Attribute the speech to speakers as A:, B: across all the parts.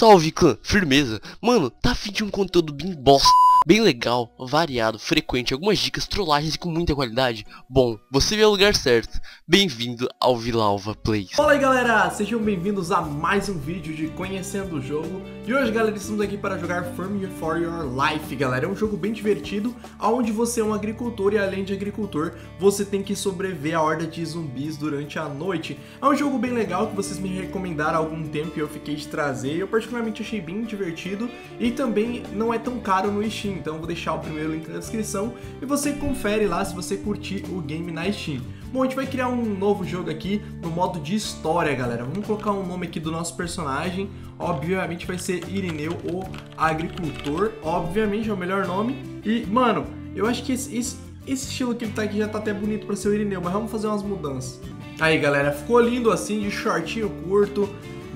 A: Salve clã, firmeza. Mano, tá afim de um conteúdo bem bosta, bem legal, variado, frequente, algumas dicas, trollagens e com muita qualidade? Bom, você veio ao lugar certo. Bem-vindo ao Vilalva Plays.
B: Fala aí galera, sejam bem-vindos a mais um vídeo de Conhecendo o Jogo E hoje galera, estamos aqui para jogar Farm for Your Life galera É um jogo bem divertido, onde você é um agricultor e além de agricultor Você tem que sobreviver a horda de zumbis durante a noite É um jogo bem legal que vocês me recomendaram há algum tempo e eu fiquei de trazer Eu particularmente achei bem divertido e também não é tão caro no Steam Então eu vou deixar o primeiro link na descrição e você confere lá se você curtir o game na Steam Bom, a gente vai criar um novo jogo aqui no modo de história, galera. Vamos colocar um nome aqui do nosso personagem. Obviamente vai ser Irineu, o agricultor. Obviamente é o melhor nome. E, mano, eu acho que esse, esse, esse estilo que ele tá aqui já tá até bonito para ser o Irineu, mas vamos fazer umas mudanças. Aí, galera, ficou lindo assim, de shortinho curto,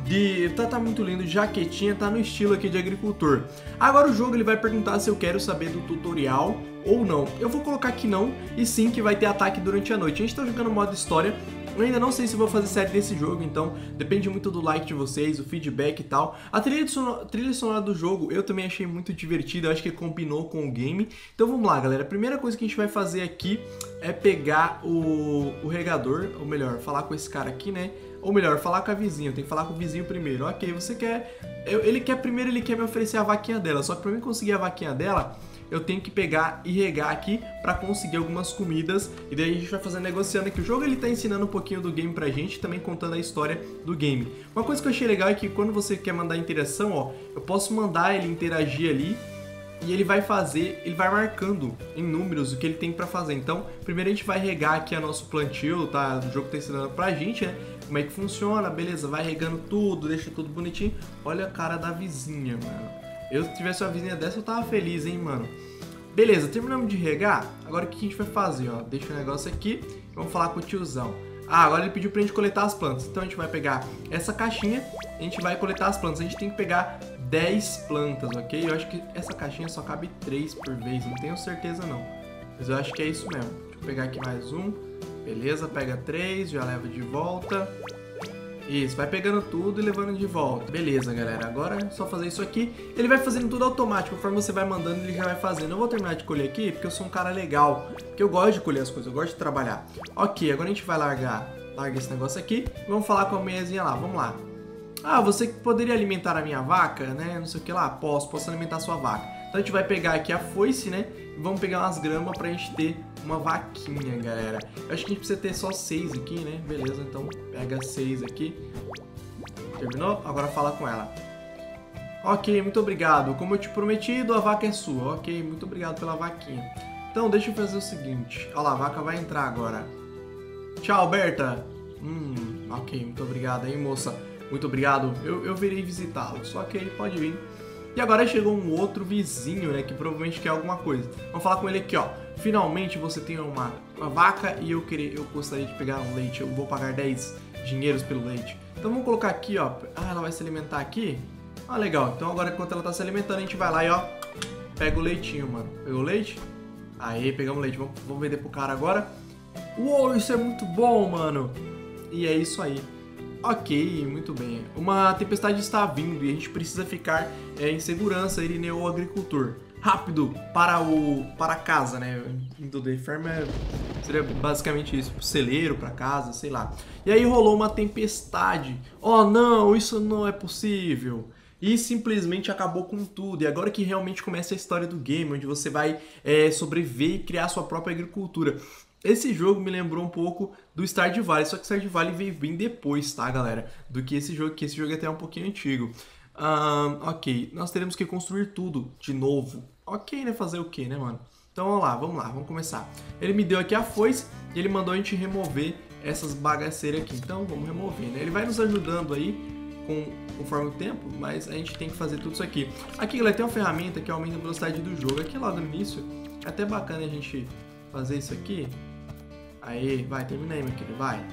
B: de tá, tá muito lindo, jaquetinha, tá no estilo aqui de agricultor. Agora o jogo ele vai perguntar se eu quero saber do tutorial ou não. Eu vou colocar que não, e sim que vai ter ataque durante a noite. A gente tá jogando modo história, eu ainda não sei se vou fazer série desse jogo, então depende muito do like de vocês, o feedback e tal. A trilha sonora, trilha sonora do jogo eu também achei muito divertida, eu acho que combinou com o game. Então vamos lá, galera. A primeira coisa que a gente vai fazer aqui é pegar o, o regador, ou melhor, falar com esse cara aqui, né? Ou melhor, falar com a vizinha, tem que falar com o vizinho primeiro. Ok, você quer... Ele quer primeiro, ele quer me oferecer a vaquinha dela, só que pra mim conseguir a vaquinha dela eu tenho que pegar e regar aqui para conseguir algumas comidas e daí a gente vai fazer negociando aqui. O jogo ele tá ensinando um pouquinho do game pra gente, também contando a história do game. Uma coisa que eu achei legal é que quando você quer mandar interação, ó, eu posso mandar ele interagir ali e ele vai fazer, ele vai marcando em números o que ele tem para fazer. Então, primeiro a gente vai regar aqui a nosso plantio, tá? O jogo tá ensinando pra gente, né? Como é que funciona, beleza? Vai regando tudo, deixa tudo bonitinho. Olha a cara da vizinha, mano. Eu, se tivesse uma vizinha dessa, eu tava feliz, hein, mano. Beleza, terminamos de regar. Agora o que a gente vai fazer, ó? Deixa o negócio aqui vamos falar com o tiozão. Ah, agora ele pediu pra gente coletar as plantas. Então a gente vai pegar essa caixinha a gente vai coletar as plantas. A gente tem que pegar 10 plantas, ok? Eu acho que essa caixinha só cabe 3 por vez, não tenho certeza não. Mas eu acho que é isso mesmo. Deixa eu pegar aqui mais um. Beleza, pega 3, já leva de volta. Isso, vai pegando tudo e levando de volta. Beleza, galera. Agora é só fazer isso aqui. Ele vai fazendo tudo automático. Conforme você vai mandando, ele já vai fazendo. Eu vou terminar de colher aqui, porque eu sou um cara legal. Porque eu gosto de colher as coisas, eu gosto de trabalhar. Ok, agora a gente vai largar, larga esse negócio aqui. Vamos falar com a meiazinha lá, vamos lá. Ah, você poderia alimentar a minha vaca, né? Não sei o que lá. Posso, posso alimentar a sua vaca. Então a gente vai pegar aqui a foice, né? E vamos pegar umas gramas pra gente ter uma vaquinha, galera. Eu acho que a gente precisa ter só seis aqui, né? Beleza, então pega seis aqui. Terminou? Agora fala com ela. Ok, muito obrigado. Como eu te prometi, a vaca é sua. Ok, muito obrigado pela vaquinha. Então, deixa eu fazer o seguinte. Olha lá, a vaca vai entrar agora. Tchau, Berta. Hum, ok, muito obrigado aí, moça. Muito obrigado. Eu, eu virei visitá-lo. Só que ele pode vir. E agora chegou um outro vizinho, né, que provavelmente quer alguma coisa. Vamos falar com ele aqui, ó. Finalmente você tem uma, uma vaca e eu querer, eu gostaria de pegar um leite. Eu vou pagar 10 dinheiros pelo leite. Então vamos colocar aqui, ó. Ah, ela vai se alimentar aqui? Ah, legal. Então agora enquanto ela tá se alimentando, a gente vai lá e ó, pega o leitinho, mano. Pegou o leite? Aí, pegamos leite. Vamos, vamos vender pro cara agora. Uou, isso é muito bom, mano. E é isso aí. Ok, muito bem. Uma tempestade está vindo e a gente precisa ficar é, em segurança, Irineu, o agricultor. Rápido para o para casa, né? Indo de farm é, seria basicamente isso, pro celeiro, para casa, sei lá. E aí rolou uma tempestade. Oh não, isso não é possível e simplesmente acabou com tudo. E agora que realmente começa a história do game, onde você vai é, sobreviver e criar sua própria agricultura. Esse jogo me lembrou um pouco do Stardew Valley, só que Stardew Valley veio bem depois, tá, galera? Do que esse jogo, que esse jogo é até um pouquinho antigo. Um, ok, nós teremos que construir tudo de novo. Ok, né? Fazer o que, né, mano? Então vamos lá, vamos lá, vamos começar. Ele me deu aqui a foice e ele mandou a gente remover essas bagaceiras aqui. Então vamos remover, né? Ele vai nos ajudando aí com, conforme o tempo, mas a gente tem que fazer tudo isso aqui. Aqui, galera, tem uma ferramenta que aumenta a velocidade do jogo. Aqui logo no início, é até bacana a gente fazer isso aqui. Aí, vai, termina aí, meu querido, vai.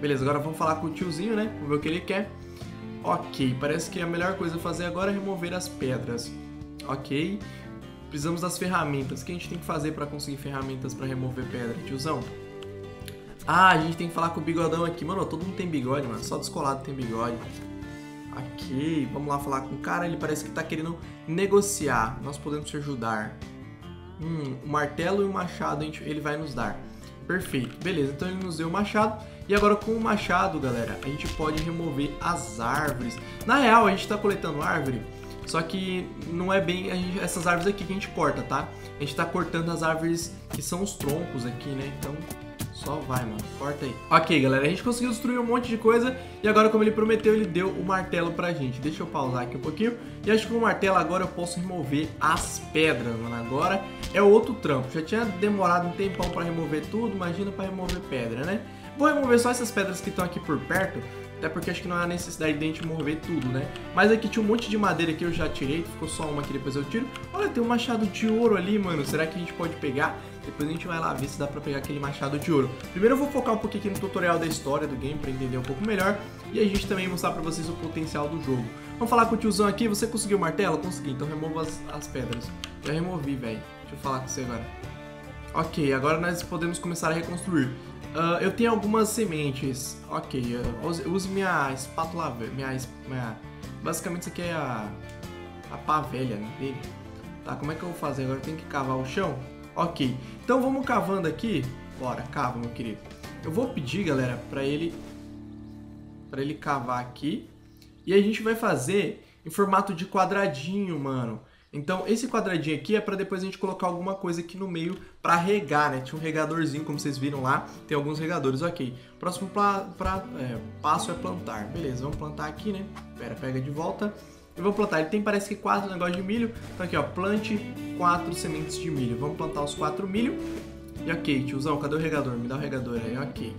B: Beleza, agora vamos falar com o tiozinho, né? Vamos ver o que ele quer. Ok, parece que a melhor coisa a fazer agora é remover as pedras. Ok. Precisamos das ferramentas. O que a gente tem que fazer para conseguir ferramentas para remover pedra, tiozão? Ah, a gente tem que falar com o bigodão aqui. Mano, todo mundo tem bigode, mano. Só descolado tem bigode. Ok, vamos lá falar com o cara. Ele parece que tá querendo negociar. Nós podemos te ajudar. Hum, o martelo e o machado ele vai nos dar. Perfeito, beleza. Então ele nos deu o machado. E agora com o machado, galera, a gente pode remover as árvores. Na real, a gente tá coletando árvore, só que não é bem gente, essas árvores aqui que a gente corta, tá? A gente tá cortando as árvores que são os troncos aqui, né? Então só vai, mano. Corta aí. Ok, galera. A gente conseguiu destruir um monte de coisa. E agora, como ele prometeu, ele deu o martelo pra gente. Deixa eu pausar aqui um pouquinho. E acho que com o martelo agora eu posso remover as pedras, mano. Agora é outro trampo. Já tinha demorado um tempão pra remover tudo. Imagina pra remover pedra, né? Vou remover só essas pedras que estão aqui por perto. Até porque acho que não há necessidade de a gente mover tudo, né? Mas aqui tinha um monte de madeira que eu já tirei, ficou só uma aqui, depois eu tiro. Olha, tem um machado de ouro ali, mano. Será que a gente pode pegar? Depois a gente vai lá ver se dá pra pegar aquele machado de ouro. Primeiro eu vou focar um pouquinho aqui no tutorial da história do game pra entender um pouco melhor. E a gente também mostrar pra vocês o potencial do jogo. Vamos falar com o tiozão aqui. Você conseguiu o martelo? Consegui, então remova as, as pedras. Já removi, velho. Deixa eu falar com você agora. Ok, agora nós podemos começar a reconstruir. Uh, eu tenho algumas sementes. Ok, uh, use minha espátula minha, minha Basicamente isso aqui é a, a pá velha dele. Tá, como é que eu vou fazer? Agora eu tenho que cavar o chão? Ok, então vamos cavando aqui. Bora, cava, meu querido. Eu vou pedir, galera, pra ele... Pra ele cavar aqui. E a gente vai fazer em formato de quadradinho, mano. Então, esse quadradinho aqui é para depois a gente colocar alguma coisa aqui no meio para regar, né? Tinha um regadorzinho, como vocês viram lá, tem alguns regadores, ok. Próximo pra, pra, é, passo é plantar. Beleza, vamos plantar aqui, né? Pera, pega de volta. E vamos plantar. Ele tem, parece que, quatro negócios de milho. Então aqui, ó, plante quatro sementes de milho. Vamos plantar os quatro milho. E ok, tiozão, cadê o regador? Me dá o regador aí, ok.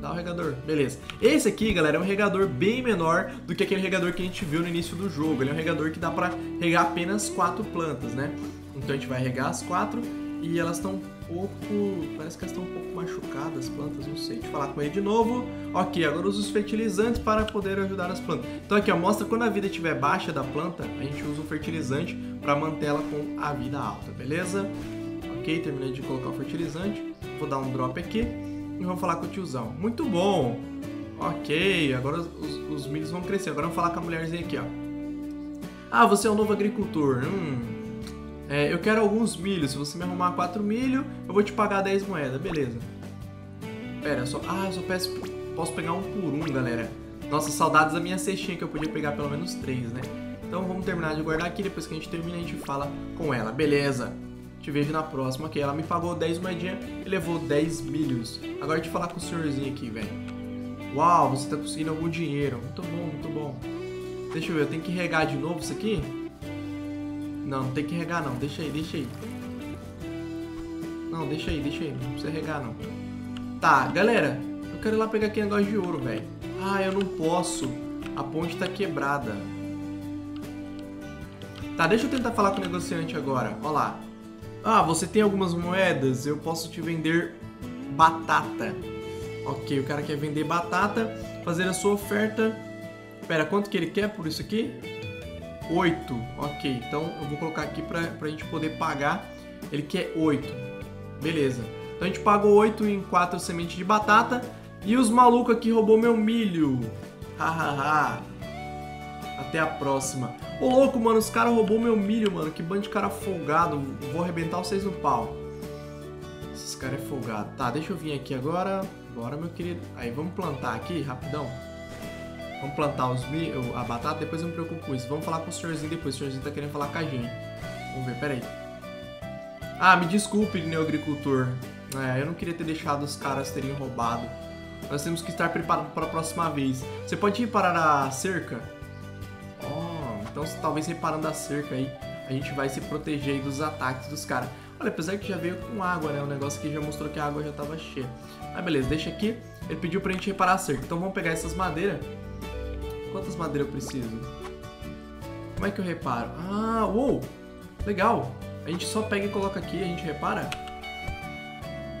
B: Dá o regador, beleza. Esse aqui, galera, é um regador bem menor do que aquele regador que a gente viu no início do jogo. Ele é um regador que dá pra regar apenas quatro plantas, né? Então a gente vai regar as quatro e elas estão pouco... Parece que elas estão um pouco machucadas, as plantas, não sei. Deixa eu falar com ele de novo. Ok, agora usa os fertilizantes para poder ajudar as plantas. Então aqui, ó, mostra quando a vida estiver baixa da planta, a gente usa o fertilizante para mantê-la com a vida alta, beleza? Ok, terminei de colocar o fertilizante. Vou dar um drop aqui e vamos falar com o tiozão. Muito bom! Ok, agora os, os milhos vão crescer. Agora vamos falar com a mulherzinha aqui, ó. Ah, você é um novo agricultor. Hum, é, eu quero alguns milhos. Se você me arrumar 4 milho, eu vou te pagar 10 moedas. Beleza. Pera, só... Ah, eu só peço... posso pegar um por um, galera. Nossa, saudades da minha cestinha, que eu podia pegar pelo menos 3, né? Então vamos terminar de guardar aqui. Depois que a gente termina, a gente fala com ela. Beleza. Te vejo na próxima. Ok, ela me pagou 10 moedinhas e levou 10 milhos. Agora de falar com o senhorzinho aqui, velho. Uau, você tá conseguindo algum dinheiro. Muito bom, muito bom. Deixa eu ver, eu tenho que regar de novo isso aqui? Não, não tem que regar não. Deixa aí, deixa aí. Não, deixa aí, deixa aí. Não precisa regar não. Tá, galera. Eu quero ir lá pegar aquele negócio de ouro, velho. Ah, eu não posso. A ponte tá quebrada. Tá, deixa eu tentar falar com o negociante agora. Olha lá. Ah, você tem algumas moedas? Eu posso te vender batata. Ok, o cara quer vender batata, fazer a sua oferta. Pera, quanto que ele quer por isso aqui? 8. Ok, então eu vou colocar aqui pra, pra gente poder pagar. Ele quer 8. Beleza. Então a gente pagou 8 em 4 sementes de batata. E os malucos aqui roubou meu milho. Hahaha. Até a próxima. Ô louco, mano, os caras roubou meu milho, mano. Que bando de cara folgado. Vou arrebentar vocês no pau. Esses caras é folgado. Tá, deixa eu vir aqui agora. Bora, meu querido. Aí, vamos plantar aqui, rapidão. Vamos plantar os a batata, depois eu me preocupo com isso. Vamos falar com o senhorzinho depois. O senhorzinho tá querendo falar com a gente. Vamos ver, peraí. Ah, me desculpe, meu agricultor. É, eu não queria ter deixado os caras terem roubado. Nós temos que estar preparados para a próxima vez. Você pode ir parar a cerca? Então, talvez reparando a cerca aí, a gente vai se proteger dos ataques dos caras. Olha, apesar que já veio com água, né? O negócio que já mostrou que a água já estava cheia. Ah, beleza, deixa aqui. Ele pediu pra gente reparar a cerca. Então vamos pegar essas madeiras. Quantas madeiras eu preciso? Como é que eu reparo? Ah, uou! Legal! A gente só pega e coloca aqui e a gente repara.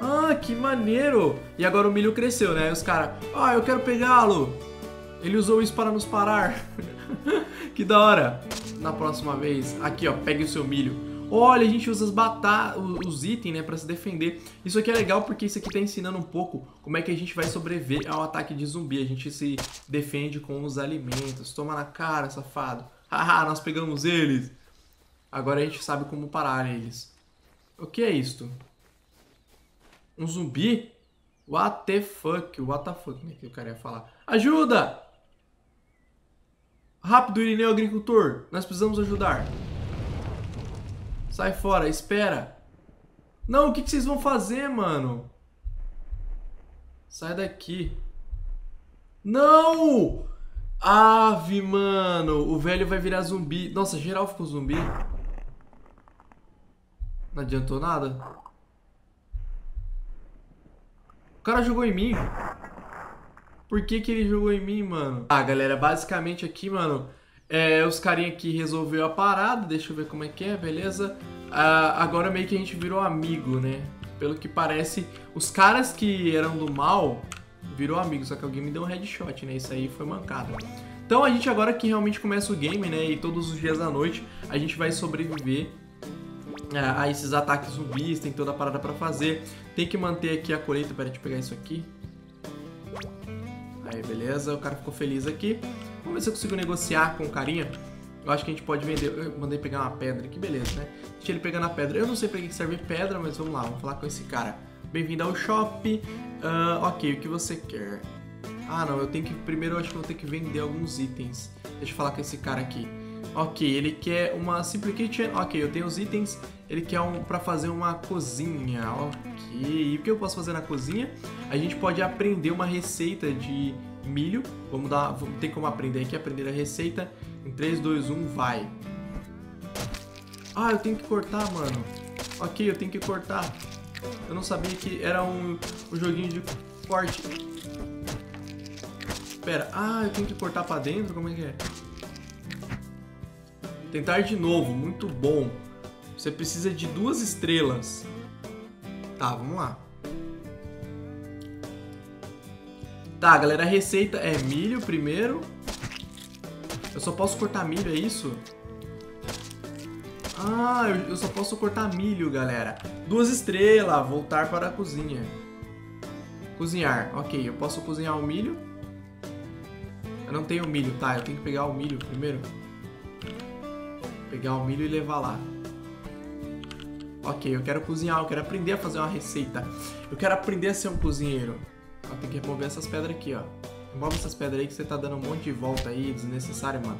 B: Ah, que maneiro! E agora o milho cresceu, né? Aí os caras, ah, eu quero pegá-lo! Ele usou isso para nos parar. que da hora. Na próxima vez, aqui ó, pegue o seu milho. Olha, a gente usa as batatas, os itens, né, pra se defender. Isso aqui é legal porque isso aqui tá ensinando um pouco como é que a gente vai sobreviver ao ataque de zumbi. A gente se defende com os alimentos. Toma na cara, safado. Haha, nós pegamos eles. Agora a gente sabe como parar eles. O que é isto? Um zumbi? What the fuck? What the fuck? Como é que o cara ia falar? Ajuda! Rápido, Irineu Agricultor. Nós precisamos ajudar. Sai fora, espera. Não, o que, que vocês vão fazer, mano? Sai daqui. Não! Ave, mano. O velho vai virar zumbi. Nossa, geral ficou zumbi. Não adiantou nada. O cara jogou em mim. Por que que ele jogou em mim, mano? Ah, galera, basicamente aqui, mano, é, os carinha aqui resolveu a parada. Deixa eu ver como é que é, beleza? Ah, agora meio que a gente virou amigo, né? Pelo que parece, os caras que eram do mal virou amigo, só que alguém me deu um headshot, né? Isso aí foi mancada. Então a gente agora que realmente começa o game, né? E todos os dias à noite a gente vai sobreviver é, a esses ataques zumbis, tem toda a parada pra fazer. Tem que manter aqui a colheita, pera, deixa eu pegar isso aqui. Aí, beleza, o cara ficou feliz aqui. Vamos ver se eu consigo negociar com o carinha. Eu acho que a gente pode vender. Eu mandei pegar uma pedra, que beleza, né? Deixa ele pegar na pedra. Eu não sei pra que serve pedra, mas vamos lá, vamos falar com esse cara. Bem-vindo ao shop. Uh, ok, o que você quer? Ah, não, eu tenho que. Primeiro eu acho que eu vou ter que vender alguns itens. Deixa eu falar com esse cara aqui. Ok, ele quer uma Simple Kitchen. Ok, eu tenho os itens. Ele quer um para fazer uma cozinha. Ok, e o que eu posso fazer na cozinha? A gente pode aprender uma receita de milho. Vamos dar, ter como aprender aqui, aprender a receita. Em 3, 2, 1, vai. Ah, eu tenho que cortar, mano. Ok, eu tenho que cortar. Eu não sabia que era um, um joguinho de corte. Pera, ah, eu tenho que cortar pra dentro? Como é que é? Tentar de novo, muito bom. Você precisa de duas estrelas. Tá, vamos lá. Tá, galera, a receita é milho primeiro. Eu só posso cortar milho, é isso? Ah, eu, só posso cortar milho, galera. Duas estrelas, voltar para a cozinha. Cozinhar, ok. Eu posso cozinhar o milho. Eu não tenho milho, tá? Eu tenho que pegar o milho primeiro. Pegar o milho e levar lá. Ok, eu quero cozinhar, eu quero aprender a fazer uma receita. Eu quero aprender a ser um cozinheiro. Tenho que remover essas pedras aqui, ó. Remove essas pedras aí que você tá dando um monte de volta aí, desnecessário, mano.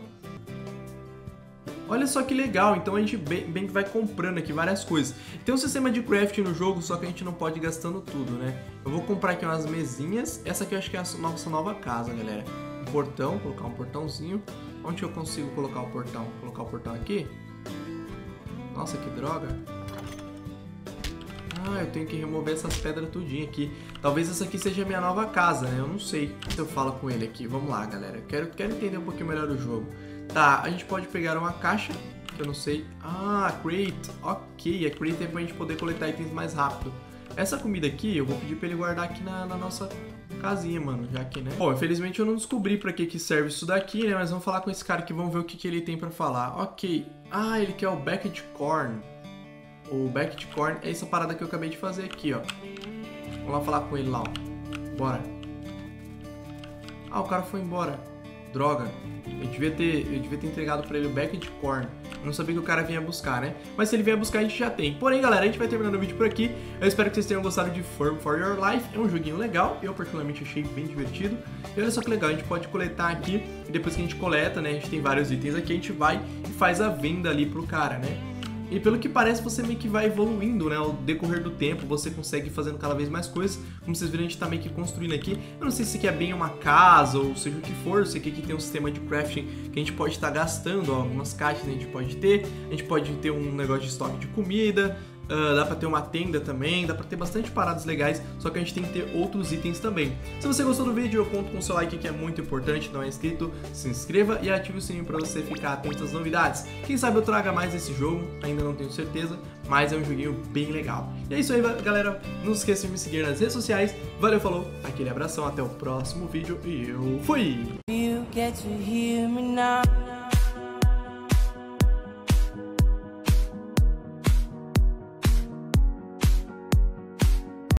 B: Olha só que legal, então a gente bem, bem vai comprando aqui várias coisas. Tem um sistema de craft no jogo, só que a gente não pode ir gastando tudo, né? Eu vou comprar aqui umas mesinhas. Essa aqui eu acho que é a nossa nova casa, galera. Um portão, colocar um portãozinho. Onde eu consigo colocar o portão? Colocar o portão aqui? Nossa, que droga. Ah, eu tenho que remover essas pedras tudinho aqui. Talvez essa aqui seja minha nova casa, né? Eu não sei se eu falo com ele aqui. Vamos lá, galera. Quero, quero entender um pouquinho melhor o jogo. Tá, a gente pode pegar uma caixa, que eu não sei. Ah, crate. Ok, a crate é pra gente poder coletar itens mais rápido. Essa comida aqui, eu vou pedir pra ele guardar aqui na, na nossa casinha, mano, já que, né? Bom, infelizmente eu não descobri pra que que serve isso daqui, né? Mas vamos falar com esse cara aqui, vamos ver o que que ele tem pra falar. Ok. Ah, ele quer o Bucket Corn. O Bucket Corn é essa parada que eu acabei de fazer aqui, ó. Vamos lá falar com ele lá, ó. Bora. Ah, o cara foi embora. Droga. Eu devia ter, eu devia ter entregado pra ele o Bucket Corn. Não sabia que o cara vinha buscar, né? Mas se ele vier buscar, a gente já tem. Porém, galera, a gente vai terminando o vídeo por aqui. Eu espero que vocês tenham gostado de Firm for Your Life. É um joguinho legal. Eu, particularmente, achei bem divertido. E olha só que legal, a gente pode coletar aqui. E depois que a gente coleta, né? A gente tem vários itens aqui. A gente vai e faz a venda ali pro cara, né? E pelo que parece, você meio que vai evoluindo, né? Ao decorrer do tempo, você consegue fazendo cada vez mais coisas. Como vocês viram, a gente tá meio que construindo aqui. Eu não sei se aqui é bem uma casa, ou seja o que for. Eu sei que aqui tem um sistema de crafting que a gente pode estar tá gastando, ó, algumas caixas a gente pode ter. A gente pode ter um negócio de estoque de comida. Uh, dá pra ter uma tenda também, dá pra ter bastante paradas legais, só que a gente tem que ter outros itens também. Se você gostou do vídeo, eu conto com seu like que é muito importante, não é inscrito, se inscreva e ative o sininho pra você ficar atento às novidades. Quem sabe eu traga mais esse jogo, ainda não tenho certeza, mas é um joguinho bem legal. E é isso aí, galera, não esqueça de me seguir nas redes sociais, valeu, falou, aquele abração, até o próximo vídeo e eu fui!